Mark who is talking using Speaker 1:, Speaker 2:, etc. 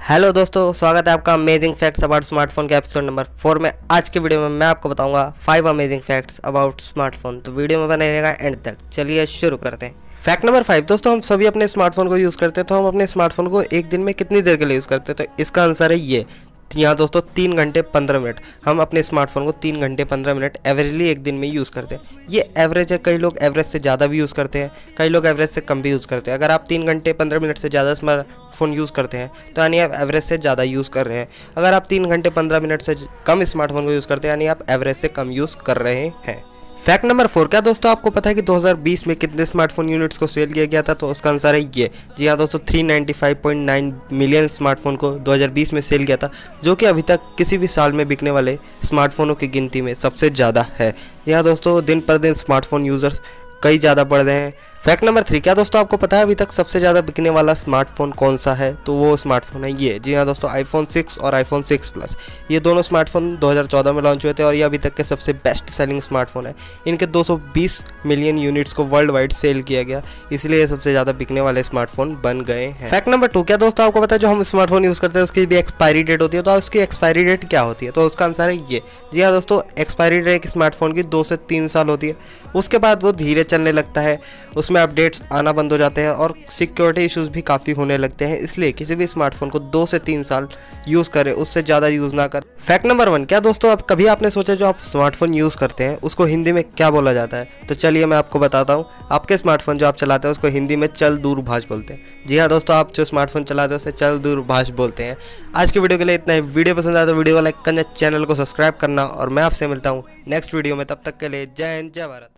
Speaker 1: Hello दोस्तों, स्वागत है आपका अमेजिंग फैक्ट्स अबाउट स्मार्टफ़ोन के एपिसोड नंबर फोर में। आज के वीडियो में मैं आपको बताऊँगा five amazing facts about smartphone तो वीडियो में बने रहेगा एंड तक। चलिए शुरू करते हैं। फैक्ट नंबर फाइव दोस्तों, हम सभी अपने स्मार्टफ़ोन को यूज़ करते हैं तो हम अपने स्मार्टफ़ोन को एक दिन में कितनी देर के लिए यूज़ करते हैं? तो इसका आंसर है ये। यहाँ दोस्तों तीन घंटे पंद्रह मिनट। हम अपने स्मार्टफ़ोन को तीन घंटे पंद्रह मिनट एवरेजली एक दिन में यूज़ करते हैं। ये एवरेज है, कई लोग एवरेज से ज़्यादा भी यूज़ करते हैं, कई लोग एवरेज से कम भी यूज़ करते हैं। अगर आप तीन घंटे पंद्रह मिनट से ज़्यादा स्मार्टफ़ोन यूज़ करते हैं तो यानी आप एवरेज से ज़्यादा यूज़ कर रहे हैं। अगर आप तीन घंटे पंद्रह मिनट से कम स्मार्टफ़ोन को यूज़ करते हैं, यानी आप एवरेज से कम यूज़ कर रहे हैं। फैक्ट नंबर फोर क्या दोस्तों आपको पता है कि 2020 में कितने स्मार्टफ़ोन यूनिट्स को सेल किया गया था? तो उसका आंसर है ये। जी हाँ दोस्तों 395.9 मिलियन स्मार्टफ़ोन को 2020 में सेल किया था, जो कि अभी तक किसी भी साल में बिकने वाले स्मार्टफोनों की गिनती में सबसे ज़्यादा है। जी हाँ दोस्तों, दिन पर दिन स्मार्टफ़ोन यूज़र्स कई ज़्यादा बढ़ रहे हैं। फैक्ट नंबर थ्री क्या दोस्तों आपको पता है अभी तक सबसे ज़्यादा बिकने वाला स्मार्टफ़ोन कौन सा है? तो वो स्मार्टफ़ोन है ये। जी हाँ दोस्तों आईफोन 6 और आईफोन 6 प्लस ये दोनों स्मार्टफ़ोन 2014 में लॉन्च हुए थे और ये अभी तक के सबसे बेस्ट सेलिंग स्मार्टफ़ोन है। इनके 220 मिलियन यूनिट्स को वर्ल्ड वाइड सेल किया गया। इसलिए सबसे ज़्यादा बिकने वाले स्मार्टफ़ोन बन गए हैं। फैक्ट नंबर टू क्या दोस्तों आपको पता है जो हम स्मार्टफ़ोन यूज़ करते हैं, उसकी भी एक्सपायरी डेट होती है? तो उसकी एक्सपायरी डेट क्या होती है? तो उसका आंसर है ये। जी हाँ दोस्तों एक्सपायरी डेट एक स्मार्टफ़ोन की दो से तीन साल होती है। उसके बाद वो धीरे चलने लगता है। उसमें अपडेट्स आना बंद हो जाते हैं और सिक्योरिटी इश्यूज़ भी काफ़ी होने लगते हैं। इसलिए किसी भी स्मार्टफ़ोन को दो से तीन साल यूज़ करें, उससे ज़्यादा यूज़ ना कर। फैक्ट नंबर वन क्या दोस्तों आप कभी आपने सोचा जो आप स्मार्टफ़ोन यूज़ करते हैं, उसको हिंदी में क्या बोला जाता है? तो चलिए मैं आपको बताता हूँ। आपके स्मार्टफ़ोन जो आप चलाते हैं, उसको हिंदी में चल दूरभाष बोलते हैं। जी हाँ दोस्तों, आप जो स्मार्टफ़ोन चलाते हैं, उसे चल दूरभाष बोलते हैं। आज की वीडियो के लिए इतना ही। वीडियो पसंद आया तो वीडियो को लाइक करना, चैनल को सब्सक्राइब करना और मैं आपसे मिलता हूँ नेक्स्ट वीडियो में। तब तक के लिए जय हिंद, जय भारत।